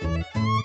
Música